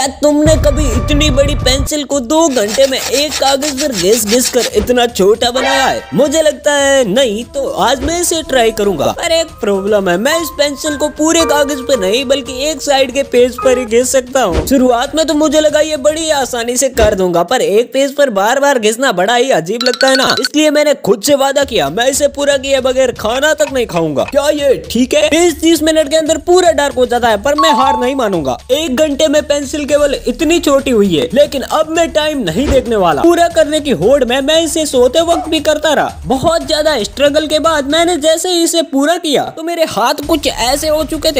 क्या तुमने कभी इतनी बड़ी पेंसिल को दो घंटे में एक कागज़ पर घिस घिस कर इतना छोटा बनाया है? मुझे लगता है नहीं तो आज मैं इसे ट्राई करूँगा। पर एक प्रॉब्लम है, मैं इस पेंसिल को पूरे कागज़ पर नहीं, बल्कि एक साइड के पेज पर ही घिस सकता हूँ। शुरुआत में तो मुझे लगा ये बड़ी आसानी से कर दूँगा, पर एक पेज पर बार बार घिसना बड़ा ही अजीब लगता है ना। इसलिए मैंने खुद से वादा किया, मैं इसे पूरा किए बगैर खाना तक नहीं खाऊँगा। क्या ये ठीक है? बीस तीस मिनट के अंदर पूरा डार्क हो जाता है, पर मैं हार नहीं मानूँगा। एक घंटे में पेंसिल केवल इतनी छोटी हुई है, लेकिन अब मैं टाइम नहीं देखने वाला। पूरा करने की होड़ में मैं इसे सोते वक्त भी करता रहा। बहुत ज़्यादा स्ट्रगल के बाद मैंने जैसे ही इसे पूरा किया तो मेरे हाथ कुछ ऐसे हो चुके थे